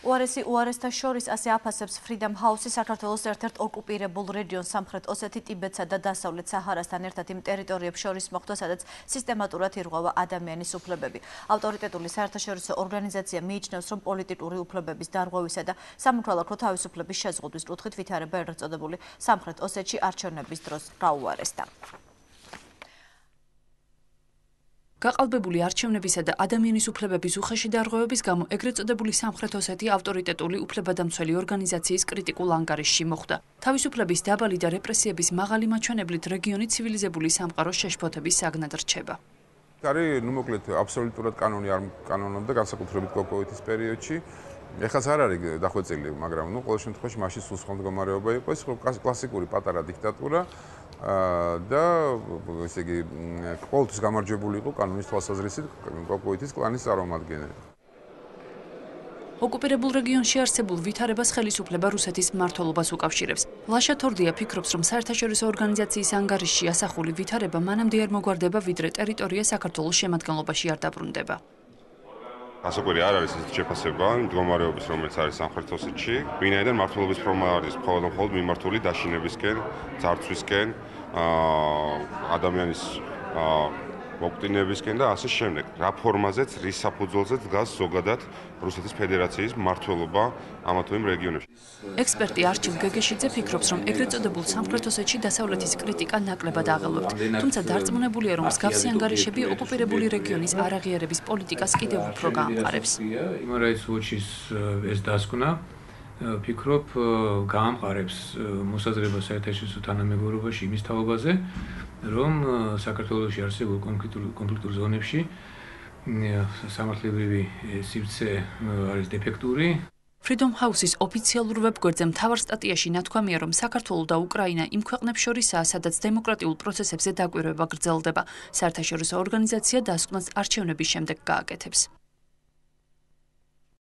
უარესი უარესთა შორის ასე აფასებს Freedom House-ი საქართველოს ერთ-ერთ ოკუპირებულ რეგიონ სამხრეთ ოსეთი, ტიბეტსა და დასავლეთ საჰარასთან ერთად იმ ტერიტორიებს შორის მოხვდა, სადაც სისტემატურად ირღვევა ადამიანის უფლებები. ავტორიტეტული საერთაშორისო ორგანიზაცია მიიჩნევს, რომ პოლიტიკური უფლებების დარღვევისა და სამოქალაქო თავისუფლების შეზღუდვის კუთხით ვითარება ერწოდებული სამხრეთ ოსეთში არჩევნების დროს გაუარესდა. გაყალბებული არჩევნებისა და ადამიანის უფლებების უხეში დარღვევების გამო ეგრეთ წოდებული სამხრეთ ოსეთი ავტორიტეტული უფლებადამცველი ორგანიზაციის კრიტიკულ ანგარიშში მოხვდა. თავისუფლების დაბალი და რეპრესიების მაღალი მაჩვენებლით რეგიონი ცივილიზებული სამყაროს შეშფოთების საგნად რჩება. არის ნუ მოკლედ აბსოლუტურად კანონი არ კანონობდა განსაკუთრებით კოკოვითის პერიოდში. ეხლა არ არის დახვეწილი, მაგრამ ნუ ყოველ შემთხვევაში მაშინ სულ სხვა მდგომარეობა იყო, ეს კლასიკური პატარა დიქტატურა. და ესე იგი ყოველთვის გამარჯვებული იყო კანონის თვალსაზრისით კოკოიტის კლანის წარმომადგენელი. ოკუპირებულ რეგიონში არსებულ ვითარებას ხელისუფლება რუსეთის მმართველობას უკავშირებს. ლაშა თორდია ფიქრობს, რომ საერთაშორისო ორგანიზაციის ანგარიშში ასახული ვითარება მანამდე არ მოგვარდება, ვიდრე ტერიტორია საქართველოს შემადგენლობაში არ დაბრუნდება. ასოკვერი არ არის ეს შეფასება მდგომარეობის რომელიც არის სამხრეთ ოსეთში ვინაიდან მართლობის ფორმა არის მხოლოდ მხოლოდ მიმართული დაშინებისკენ ძარცვისკენ ადამიანის მოკვდინებისკენ და ასე შემდეგ. რა ფორმაზეც, რის საფუძველზე დგას ზოგადად რუსეთის ფედერაციის მართლობა ამა თუ იმ რეგიონებში. ექსპერტი არჩილ გეგეშიძე ფიქრობს, რომ ეგრეთ წოდებულ სამხრეთ ოსეთში დასავლეთის კრიტიკა ნაკლებად აღელვებთ. თუმცა დარწმუნებულია, რომ მსგავსი ანგარიშები ოკუპირებული რეგიონის არაღიარების პოლიტიკას კიდევ უფრო გაამყარებს. Human Rights Watch-ის ეს დასკვნა ფიქრობ გაამყარებს მოსაზრებას საერთაშორისო თანამეგობრობაში იმის თაობაზე, რომ საქართველოსში არსებულ კონფლიქტურ კონფლიქტურ ზონებში სამართლებრივი სივრცე არის დეფექტური. Freedom House-ის ოფიციალურ ვებგვერდზე მთავარ სტატიაში ნათქვამია, რომ საქართველო და უკრაინა იმ ქვეყნებს შორისაა, სადაც დემოკრატიულ პროცესებზე დაკვირვება გრძელდება. საერთაშორისო ორგანიზაცია დასკვნას არჩევნების შემდეგ გააკეთებს.